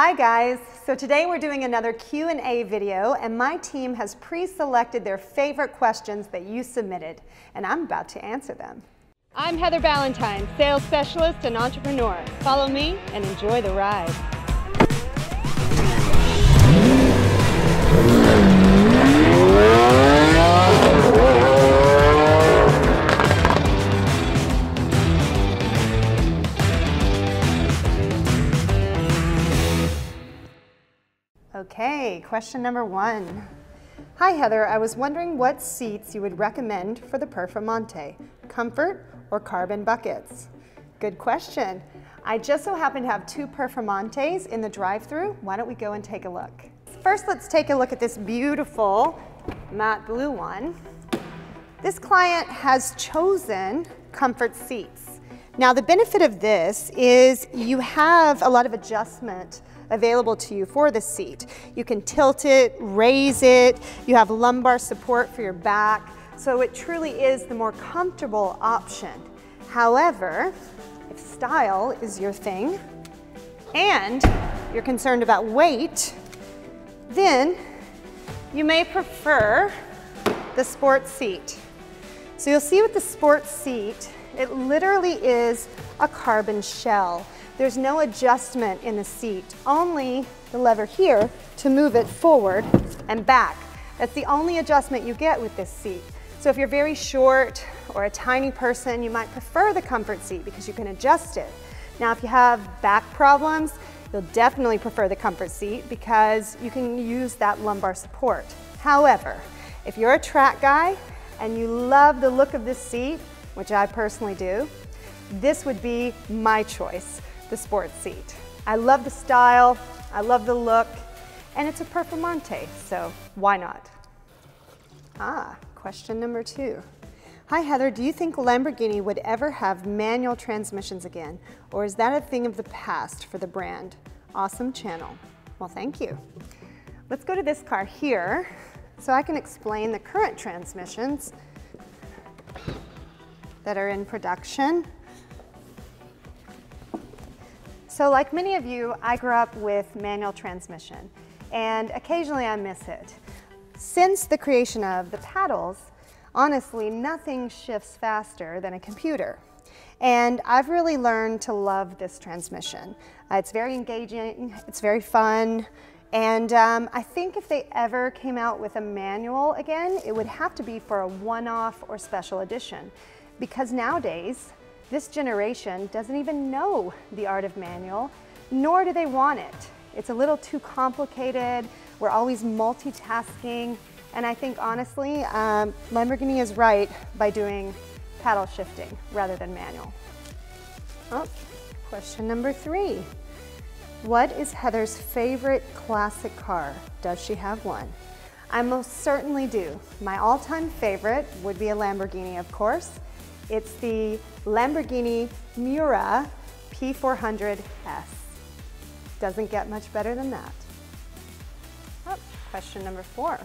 Hi guys, so today we're doing another Q&A video and my team has pre-selected their favorite questions that you submitted and I'm about to answer them. I'm Heather Ballentine, sales specialist and entrepreneur. Follow me and enjoy the ride. Okay, question number one. Hi Heather, I was wondering what seats you would recommend for the Performante, comfort or carbon buckets? Good question. I just so happen to have two Performantes in the drive-through. Why don't we go and take a look? First, let's take a look at this beautiful matte blue one. This client has chosen comfort seats. Now the benefit of this is you have a lot of adjustment available to you for the seat. You can tilt it, raise it, you have lumbar support for your back, so it truly is the more comfortable option. However, if style is your thing and you're concerned about weight, then you may prefer the sports seat. So you'll see with the sports seat, it literally is a carbon shell. There's no adjustment in the seat, only the lever here to move it forward and back. That's the only adjustment you get with this seat. So if you're very short or a tiny person, you might prefer the comfort seat because you can adjust it. Now, if you have back problems, you'll definitely prefer the comfort seat because you can use that lumbar support. However, if you're a track guy and you love the look of this seat, which I personally do, this would be my choice the sports seat. I love the style, I love the look, and it's a Performante, so why not? Ah, question number two. Hi Heather, do you think Lamborghini would ever have manual transmissions again, or is that a thing of the past for the brand? Awesome channel. Well, thank you. Let's go to this car here so I can explain the current transmissions that are in production. So like many of you, I grew up with manual transmission and occasionally I miss it. Since the creation of the paddles, honestly, nothing shifts faster than a computer. And I've really learned to love this transmission. Uh, it's very engaging, it's very fun, and um, I think if they ever came out with a manual again, it would have to be for a one-off or special edition. Because nowadays, this generation doesn't even know the art of manual, nor do they want it. It's a little too complicated. We're always multitasking. And I think honestly, um, Lamborghini is right by doing paddle shifting rather than manual. Oh, question number three. What is Heather's favorite classic car? Does she have one? I most certainly do. My all-time favorite would be a Lamborghini, of course. It's the Lamborghini Miura P400S. Doesn't get much better than that. Oh, question number four.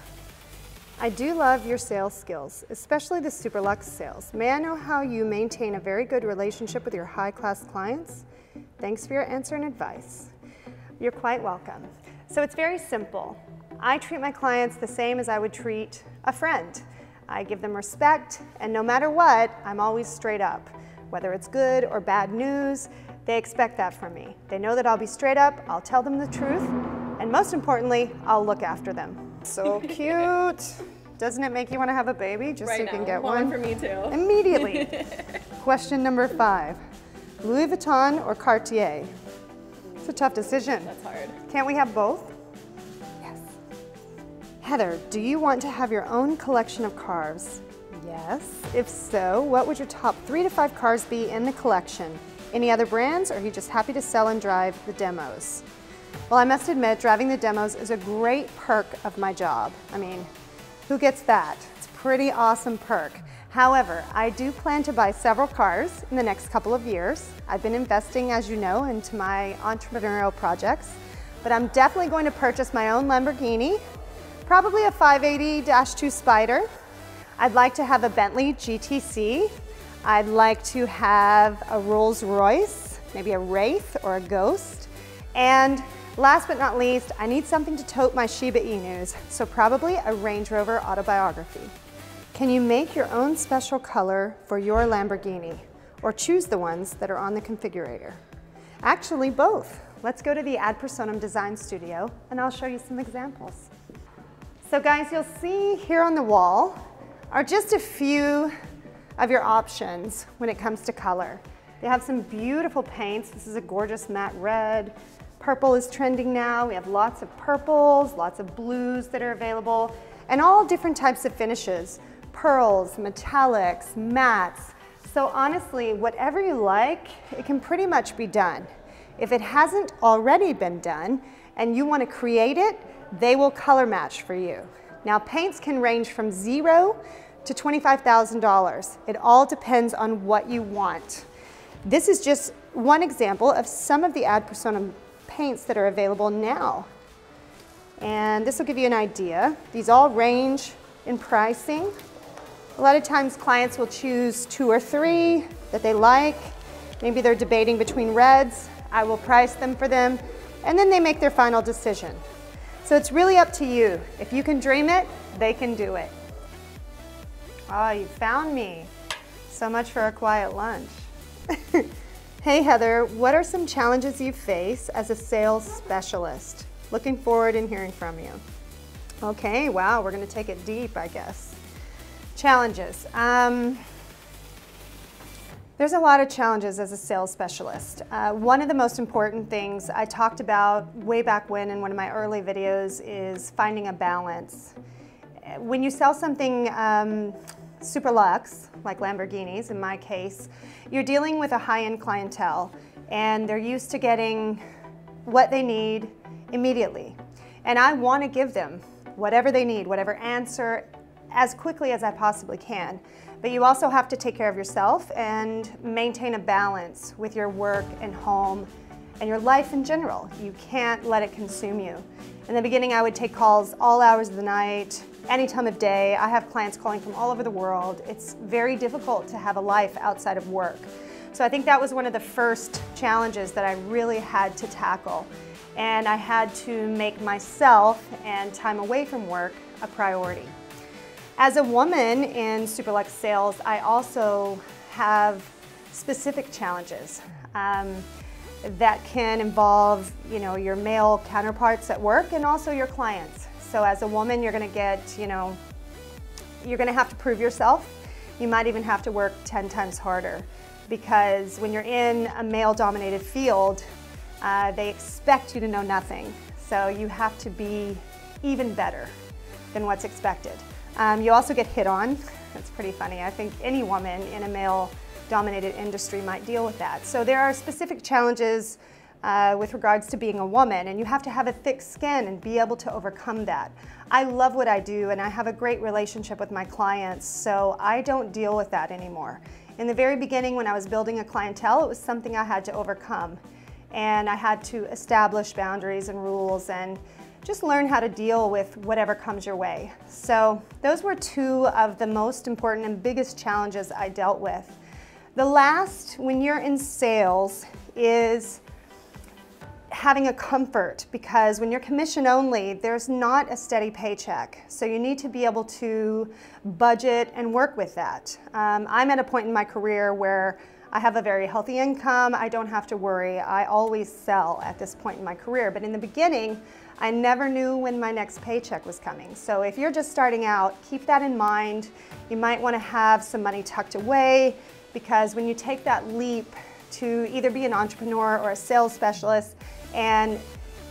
I do love your sales skills, especially the Superlux sales. May I know how you maintain a very good relationship with your high-class clients? Thanks for your answer and advice. You're quite welcome. So it's very simple. I treat my clients the same as I would treat a friend. I give them respect, and no matter what, I'm always straight up. Whether it's good or bad news, they expect that from me. They know that I'll be straight up, I'll tell them the truth, and most importantly, I'll look after them. So cute. Doesn't it make you want to have a baby just right so you can get one? one? for me too. Immediately. Question number five. Louis Vuitton or Cartier? It's a tough decision. That's hard. Can't we have both? Heather, do you want to have your own collection of cars? Yes. If so, what would your top three to five cars be in the collection? Any other brands, or are you just happy to sell and drive the demos? Well, I must admit, driving the demos is a great perk of my job. I mean, who gets that? It's a pretty awesome perk. However, I do plan to buy several cars in the next couple of years. I've been investing, as you know, into my entrepreneurial projects, but I'm definitely going to purchase my own Lamborghini, probably a 580-2 Spider. I'd like to have a Bentley GTC. I'd like to have a Rolls Royce, maybe a Wraith or a Ghost, and Last but not least, I need something to tote my Shiba Inus, so probably a Range Rover autobiography. Can you make your own special color for your Lamborghini or choose the ones that are on the configurator? Actually, both. Let's go to the Ad Personam Design Studio and I'll show you some examples. So guys, you'll see here on the wall are just a few of your options when it comes to color. They have some beautiful paints. This is a gorgeous matte red, Purple is trending now. We have lots of purples, lots of blues that are available, and all different types of finishes. Pearls, metallics, mattes. So honestly, whatever you like, it can pretty much be done. If it hasn't already been done and you want to create it, they will color match for you. Now paints can range from zero to $25,000. It all depends on what you want. This is just one example of some of the ad personam paints that are available now. And this will give you an idea. These all range in pricing. A lot of times clients will choose two or three that they like. Maybe they're debating between reds. I will price them for them. And then they make their final decision. So it's really up to you. If you can dream it, they can do it. Ah, oh, you found me. So much for a quiet lunch. Hey Heather, what are some challenges you face as a sales specialist? Looking forward in hearing from you. Okay, wow, we're gonna take it deep, I guess. Challenges. Um, there's a lot of challenges as a sales specialist. Uh, one of the most important things I talked about way back when in one of my early videos is finding a balance. When you sell something um, super luxe, like Lamborghinis in my case, you're dealing with a high-end clientele and they're used to getting what they need immediately. And I want to give them whatever they need, whatever answer, as quickly as I possibly can. But you also have to take care of yourself and maintain a balance with your work and home and your life in general. You can't let it consume you. In the beginning, I would take calls all hours of the night, any time of day. I have clients calling from all over the world. It's very difficult to have a life outside of work. So I think that was one of the first challenges that I really had to tackle. And I had to make myself and time away from work a priority. As a woman in Superlux sales, I also have specific challenges um, that can involve you know, your male counterparts at work and also your clients. So as a woman, you're gonna get, you know, you're gonna have to prove yourself. You might even have to work 10 times harder because when you're in a male-dominated field, uh, they expect you to know nothing. So you have to be even better than what's expected. Um, you also get hit on. That's pretty funny. I think any woman in a male-dominated industry might deal with that. So there are specific challenges uh, with regards to being a woman, and you have to have a thick skin and be able to overcome that. I love what I do, and I have a great relationship with my clients, so I don't deal with that anymore. In the very beginning, when I was building a clientele, it was something I had to overcome, and I had to establish boundaries and rules and just learn how to deal with whatever comes your way. So those were two of the most important and biggest challenges I dealt with. The last, when you're in sales, is having a comfort because when you're commission only, there's not a steady paycheck. So you need to be able to budget and work with that. Um, I'm at a point in my career where I have a very healthy income. I don't have to worry. I always sell at this point in my career. But in the beginning, I never knew when my next paycheck was coming. So if you're just starting out, keep that in mind. You might want to have some money tucked away because when you take that leap to either be an entrepreneur or a sales specialist, and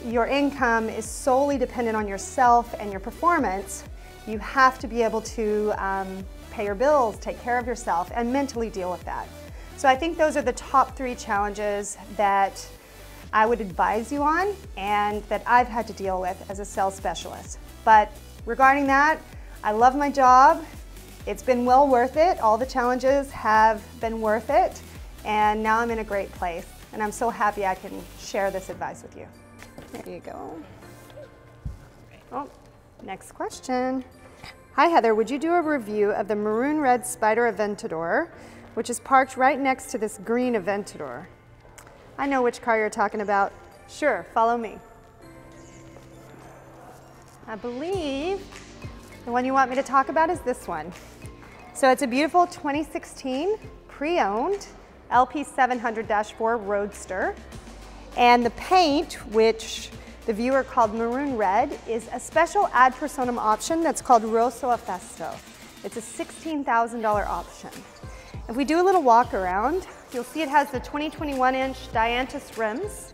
your income is solely dependent on yourself and your performance, you have to be able to um, pay your bills, take care of yourself, and mentally deal with that. So I think those are the top three challenges that I would advise you on and that I've had to deal with as a sales specialist. But regarding that, I love my job. It's been well worth it. All the challenges have been worth it. And now I'm in a great place. And I'm so happy I can share this advice with you. There you go. Oh, next question. Hi Heather, would you do a review of the maroon red Spider Aventador, which is parked right next to this green Aventador? I know which car you're talking about. Sure, follow me. I believe the one you want me to talk about is this one. So it's a beautiful 2016 pre-owned LP700-4 Roadster. And the paint, which the viewer called maroon red, is a special ad personam option that's called Rosso Efesto. It's a $16,000 option. If we do a little walk around, you'll see it has the 2021 inch Dianthus rims,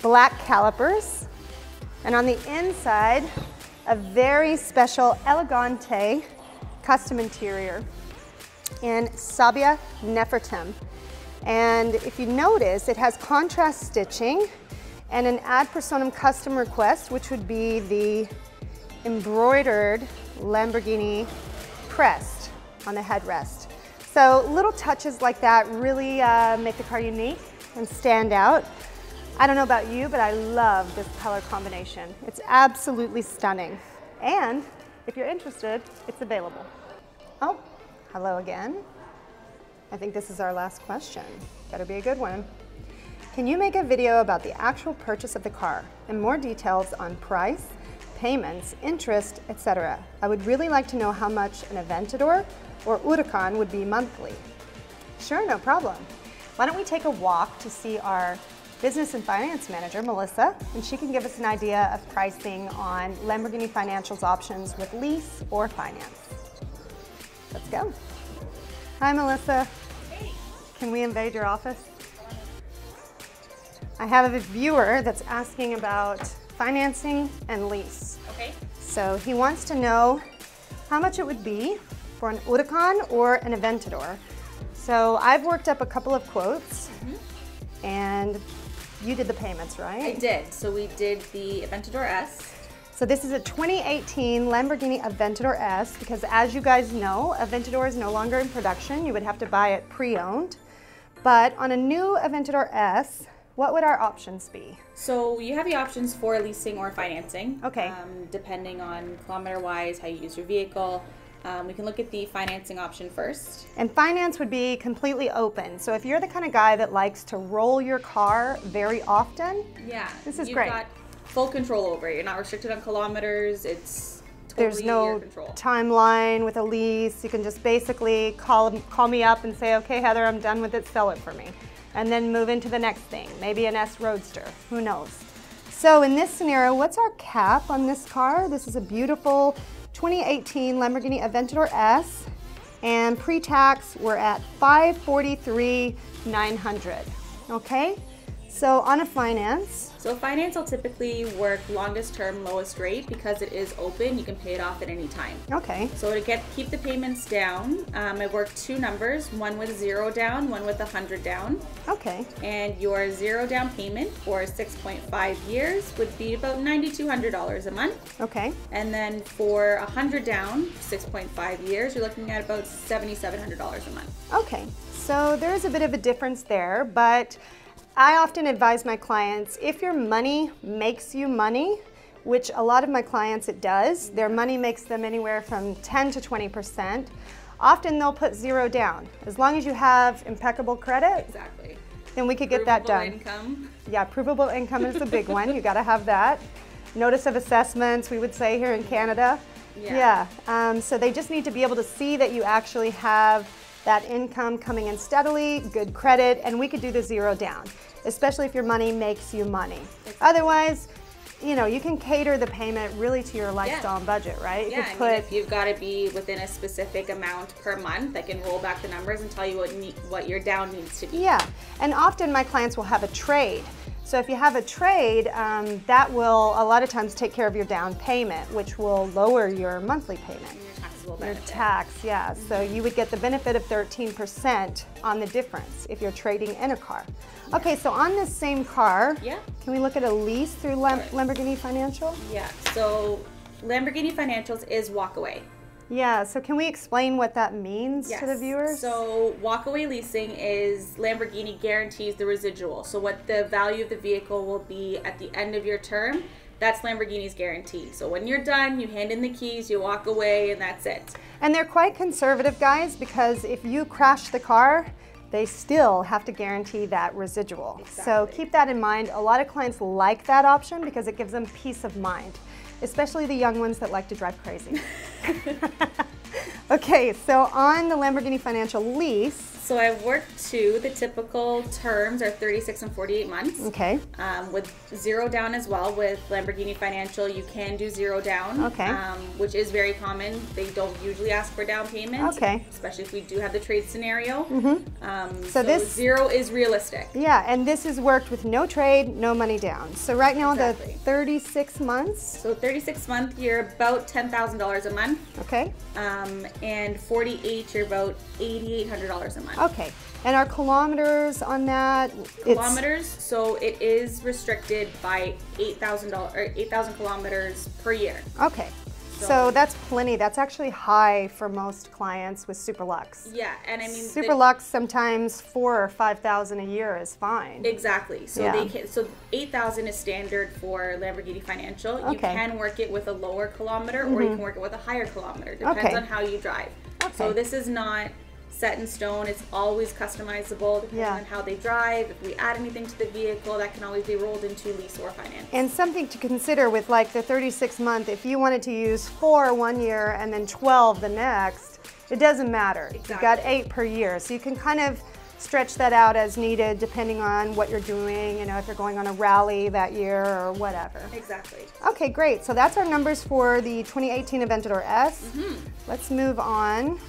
black calipers, and on the inside, a very special Elegante custom interior in Sabbia Nefertem. And if you notice, it has contrast stitching and an ad personam custom request, which would be the embroidered Lamborghini crest on the headrest. So little touches like that really uh, make the car unique and stand out. I don't know about you, but I love this color combination. It's absolutely stunning. And if you're interested, it's available. Oh, hello again. I think this is our last question. Better be a good one. Can you make a video about the actual purchase of the car and more details on price, payments, interest, etc.? I would really like to know how much an Aventador or Huracan would be monthly. Sure, no problem. Why don't we take a walk to see our business and finance manager, Melissa, and she can give us an idea of pricing on Lamborghini Financial's options with lease or finance. Let's go. Hi, Melissa. Hey. Can we invade your office? I have a viewer that's asking about financing and lease. Okay. So he wants to know how much it would be for an Huracan or an Aventador. So I've worked up a couple of quotes Mm-hmm. and you did the payments, right? I did. So we did the Aventador S. So this is a 2018 Lamborghini Aventador S because as you guys know, Aventador is no longer in production. You would have to buy it pre-owned. But on a new Aventador S, what would our options be? So you have the options for leasing or financing. Okay. Um, depending on kilometer wise, how you use your vehicle. Um, we can look at the financing option first. And finance would be completely open. So if you're the kind of guy that likes to roll your car very often, Yeah. This is You've great. got full control over it. You're not restricted on kilometers. It's totally there's no timeline with a lease. You can just basically call call me up and say, okay, Heather, I'm done with it. Sell it for me, and then move into the next thing. Maybe an S Roadster. Who knows? So in this scenario, what's our cap on this car? This is a beautiful 2018 Lamborghini Aventador S, and pre-tax we're at 543,900. Okay, so on a finance. So finance will typically work longest term, lowest rate because it is open. You can pay it off at any time. Okay, So to get keep the payments down, um, I worked two numbers, one with zero down, one with a hundred down, okay, and your zero down payment for 6.5 years would be about $9,200 a month, okay. and then for a hundred down, 6.5 years, you're looking at about $7,700 a month. Okay, so there is a bit of a difference there, but I often advise my clients if your money makes you money, which a lot of my clients it does, their money makes them anywhere from 10 to 20%. Often they'll put zero down. As long as you have impeccable credit, Exactly. then we could get that Provable done. Income. Yeah, provable income is a big one. You got to have that. Notice of assessments, we would say here in Canada. Yeah. Yeah. Um, so they just need to be able to see that you actually have that income coming in steadily, good credit, and we could do the zero down, especially if your money makes you money. Otherwise, you know, you can cater the payment really to your lifestyle and budget, right? You Yeah, could I put mean, if you've got to be within a specific amount per month, I can roll back the numbers and tell you what ne- what your down needs to be. Yeah, and often my clients will have a trade. So if you have a trade, um, that will a lot of times take care of your down payment, which will lower your monthly payment. Your taxable Your tax, yeah. So you would get the benefit of 13% on the difference if you're trading in a car. Okay, so on this same car, Yeah. can we look at a lease through Lam-. Lamborghini Financial? Yeah. So Lamborghini Financials is walkaway. Yeah, so can we explain what that means to the Yes. viewers? So walkaway leasing is Lamborghini guarantees the residual. So what the value of the vehicle will be at the end of your term, that's Lamborghini's guarantee. So when you're done, you hand in the keys, you walk away, and that's it. And they're quite conservative guys because if you crash the car, they still have to guarantee that residual. Exactly. So keep that in mind. A lot of clients like that option because it gives them peace of mind, especially the young ones that like to drive crazy. okay, so on the Lamborghini Financial lease, So I've worked two. The typical terms are 36 and 48 months. okay, Um, with zero down as well with Lamborghini Financial, you can do zero down. Okay. Um, which is very common. They don't usually ask for down payment. Okay. Especially if we do have the trade scenario. Mm-hmm. Um, so, this- zero is realistic. yeah, and this is worked with no trade, no money down. So right now Exactly. the 36 months, So 36 month, you're about $10,000 a month. okay, Um, and 48, you're about $8,800 a month. Okay. And our kilometers on that, Kilometers, so it is restricted by $8,000 or 8,000 kilometers per year. okay. So, So- that's plenty. That's actually high for most clients with Superlux. Yeah, and I mean, Superlux sometimes four or five thousand a year is fine. Exactly. So Yeah. they can. So eight thousand is standard for Lamborghini Financial. You Okay. Mm-hmm. can work it with a lower kilometer, or you can work it with a higher kilometer. Depends Okay. on how you drive. Okay. So this is not set in stone. It's always customizable depending Yeah. on how they drive. If we add anything to the vehicle, that can always be rolled into lease or finance. And something to consider with like the 36 month, if you wanted to use four one year and then 12 the next, it doesn't matter. You've got eight per year. So you can kind of stretch that out as needed depending on what you're doing, you know, if you're going on a rally that year or whatever. exactly. Okay, great. So that's our numbers for the 2018 Aventador S. Mm-hmm. Let's move on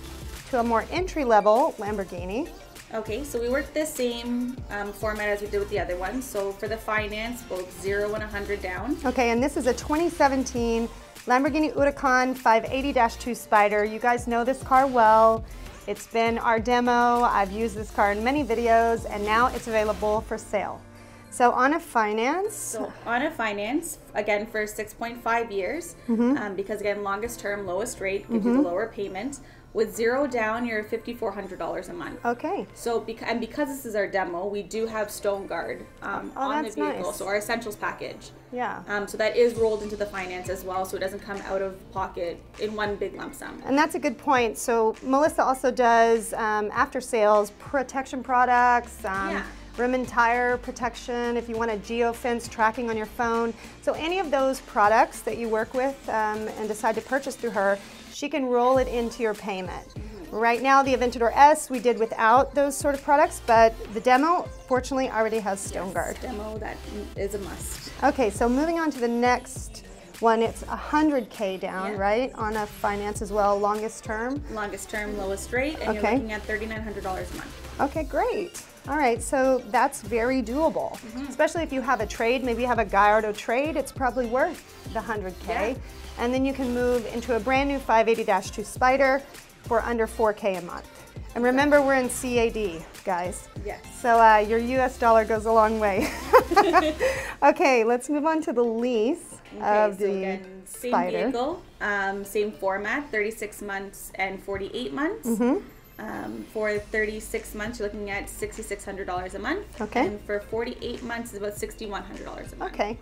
to a more entry level Lamborghini. Okay, so we worked the same um, format as we did with the other ones. So for the finance, both zero and 100 down. Okay, and this is a 2017 Lamborghini Huracan 580-2 Spider. You guys know this car well. It's been our demo. I've used this car in many videos, and now it's available for sale. So on a finance, So on a finance, again for 6.5 years, Mm-hmm. um, because again longest term, lowest rate gives you the lower payment. With zero down, you're $5,400 a month. okay, So and because this is our demo, we do have Stone Guard um, Oh, on the vehicle, nice. so our essentials package. yeah. Um, so that is rolled into the finance as well, so it doesn't come out of pocket in one big lump sum. And that's a good point. So Melissa also does um, after sales protection products, um, Yeah. rim and tire protection if you want a geofence tracking on your phone. So any of those products that you work with um, and decide to purchase through her, she can roll it into your payment. Right now, the Aventador S we did without those sort of products, but the demo fortunately already has Stone Guard. Demo that is a must. Okay, so moving on to the next one, it's 100K down, Yeah. right? On a finance as well, longest term. Longest term, lowest rate, and Okay. you're looking at $3,900 a month. Okay, great. All right, so that's very doable, Mm-hmm. especially if you have a trade. Maybe you have a Gallardo trade, it's probably worth the 100K. Yeah. And then you can move into a brand new 580 2 Spider for under 4K a month. And remember, we're in CAD, guys. Yes. So uh, your US dollar goes a long way. okay, let's move on to the lease of Okay, so the again, same Spider. vehicle, um, same format, 36 months and 48 months. Mm-hmm. Um, for 36 months, you're looking at $6,600 a month. Okay. And for 48 months, it's about $6,100 a month. Okay.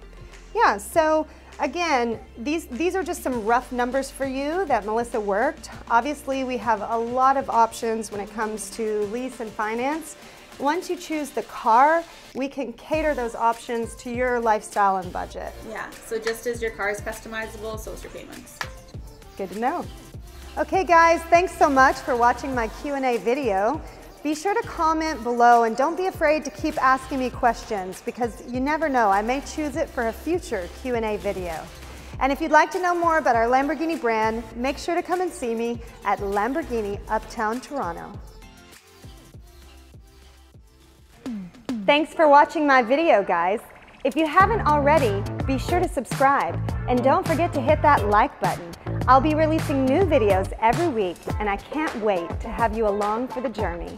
Yeah, so again, these, these are just some rough numbers for you that Melissa worked. Obviously, we have a lot of options when it comes to lease and finance. Once you choose the car, we can cater those options to your lifestyle and budget. Yeah, so just as your car is customizable, so is your payments. Good to know. Okay guys, thanks so much for watching my Q&A video. Be sure to comment below and don't be afraid to keep asking me questions because you never know, I may choose it for a future Q&A video. And if you'd like to know more about our Lamborghini brand, make sure to come and see me at Lamborghini Uptown Toronto. Thanks for watching my video, guys. If you haven't already, be sure to subscribe and don't forget to hit that like button. I'll be releasing new videos every week and I can't wait to have you along for the journey.